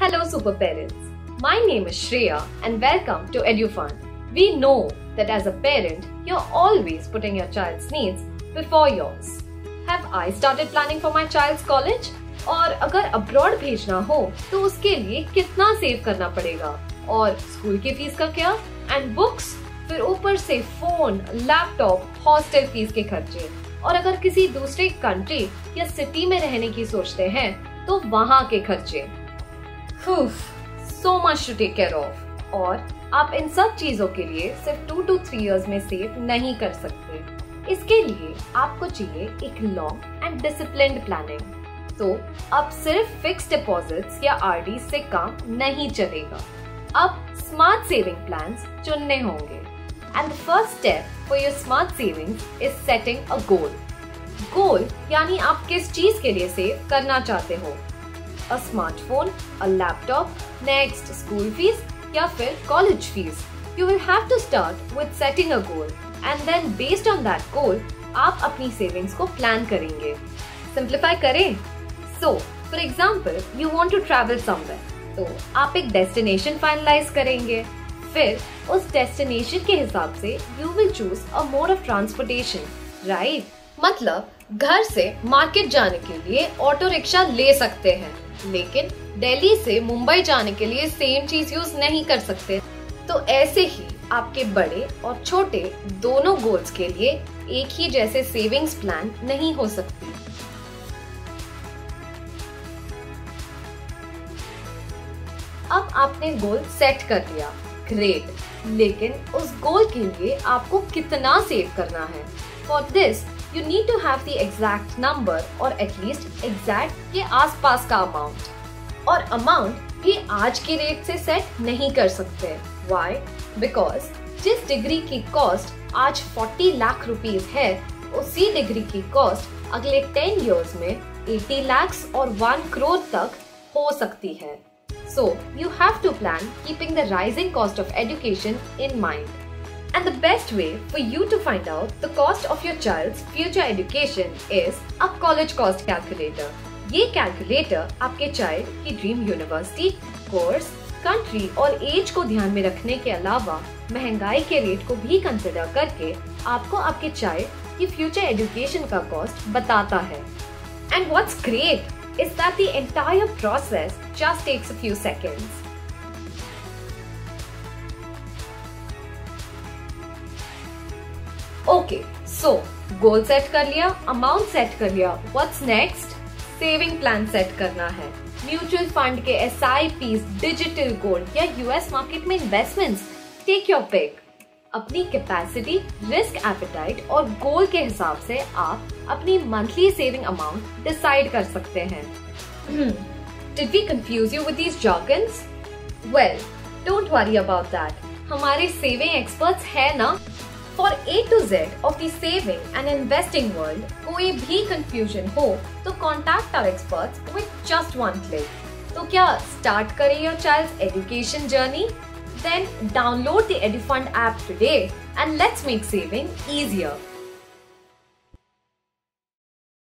Hello, super parents. My name is Shreya and welcome to EduFund. We know that as a parent, you're always putting your child's needs before yours. Have I started planning for my child's college? और अगर abroad भेजना हो तो उसके लिए कितना save करना पड़ेगा और स्कूल की फ़ीस का क्या एंड बुक्स फिर ऊपर से फ़ोन लैपटॉप हॉस्टल फ़ीस के खर्चे और अगर किसी दूसरे कंट्री या सिटी में रहने की सोचते हैं तो वहाँ के खर्चे so much to take care of और आप इन सब चीज़ों के लिए सिर्फ़ टू टू थ्री इयर्स में सेव नहीं कर सकते। इसके लिए आपको चाहिए एक लॉन्ग एंड डिसिप्लिन प्लानिंग तो अब सिर्फ़ फिक्स डिपॉजिट्स या आरडी से काम नहीं चलेगा। अब स्मार्ट सेविंग प्लान चुनने होंगे। And first step for your smart saving is setting a goal goal यानी आप किस चीज़ के लिए सेव करना चाहते हो। A smartphone a laptop next school fees या फिर college fees you will have to start with setting a goal and then based on that goal आप अपनी सेविंग्स को प्लान करेंगे। सिंप्लीफाई करें। So for example you want to travel somewhere तो आप एक डेस्टिनेशन फाइनलाइज करेंगे। फिर उस डेस्टिनेशन के हिसाब से you will choose a mode of transportation right मतलब घर से मार्केट जाने के लिए ऑटो रिक्शा ले सकते हैं। लेकिन दिल्ली से मुंबई जाने के लिए सेम चीज़ यूज़ नहीं कर सकते। तो ऐसे ही आपके बड़े और छोटे दोनों गोल्स के लिए एक ही जैसे सेविंग्स प्लान नहीं हो सकती। अब आपने गोल सेट कर लिया ग्रेट लेकिन उस गोल के लिए आपको कितना सेव करना है? For this you need to have the exact number और एटलीस्ट एग्जैक्ट के आसपास का अमाउंट और अमाउंट ये आज के रेट से सेट नहीं कर सकते. वाई बिकॉज़ जिस डिग्री की कॉस्ट आज 40 लाख रुपीस है, उसी डिग्री की कॉस्ट अगले 10 इयर्स में 80 लाख और 1 करोड़ तक हो सकती है. So you have to plan keeping the rising cost of education in mind. And the best way for you to find out the cost of your child's future education is a college cost calculator. ये calculator आपके child की dream university course country और age को ध्यान में रखने के अलावा महँगाई के रेट को भी कंसिडर करके आपको आपके चाइल्ड की फ्यूचर एजुकेशन का कॉस्ट बताता है and what's great is that the entire process just takes a few seconds. Okay, so goal set कर लिया, अमाउंट सेट कर लिया. What's next saving plan set करना है. म्यूचुअल फंड के S I P digital gold या US market में investments take your pick अपनी कैपेसिटी रिस्क एपेटाइट और गोल के हिसाब से आप अपनी मंथली सेविंग अमाउंट डिसाइड कर सकते हैं Did we confuse you with these jargons? Well, don't worry about that. हमारे सेविंग एक्सपर्ट्स है ना for A to Z of the saving and investing world कोई भी कंफ्यूजन हो तो contact our expert with just one click तो क्या start करें your child education journey then download the EduFund app today and let's make saving easier.